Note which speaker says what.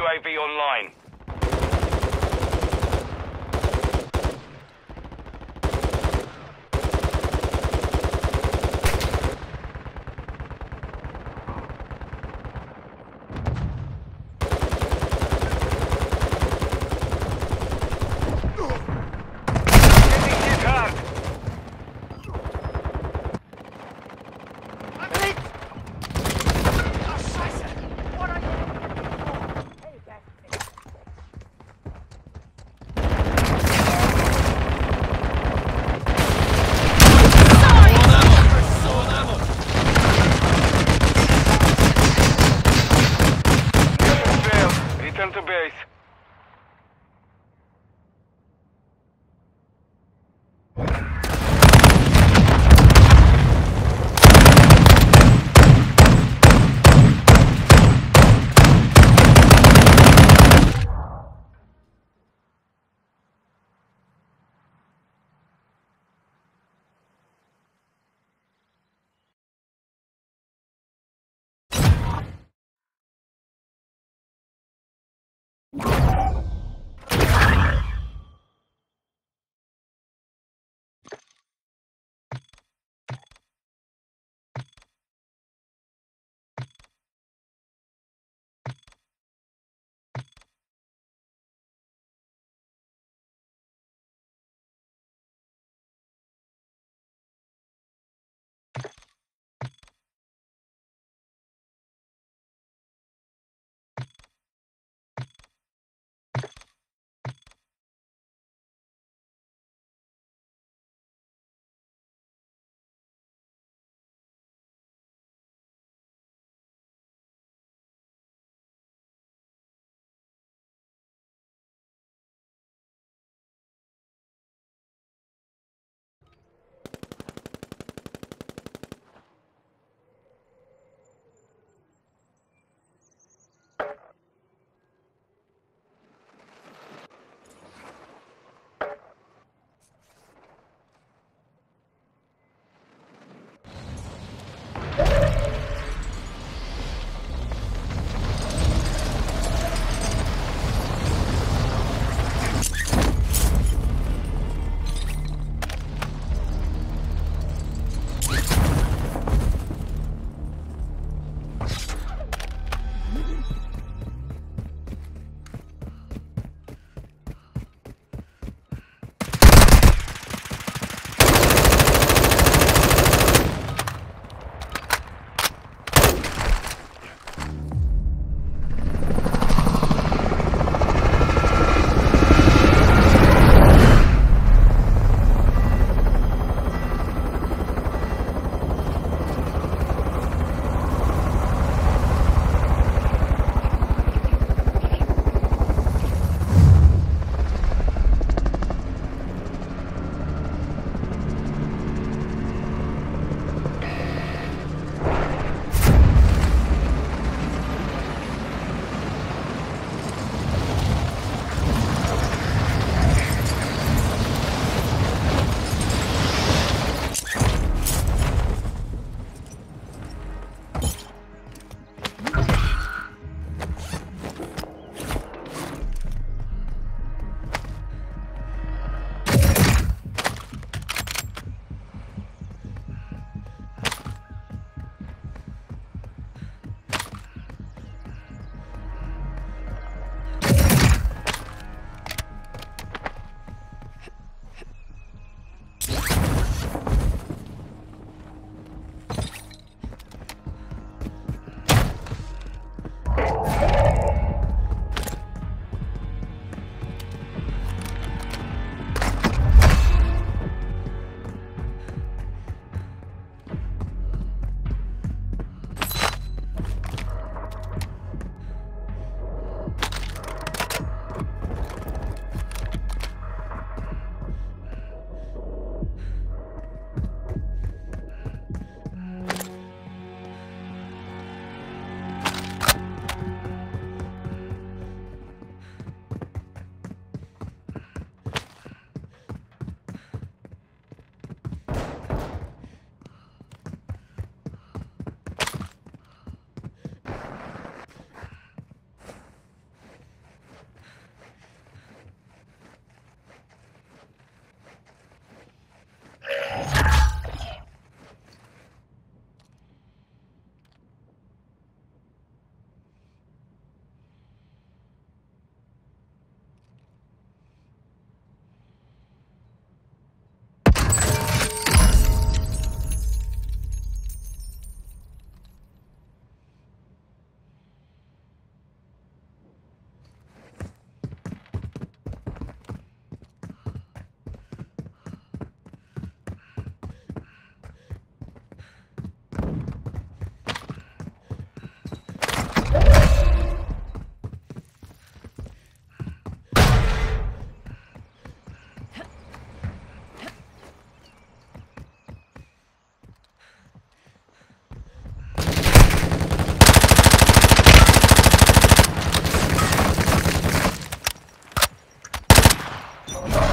Speaker 1: UAV online. you Oh,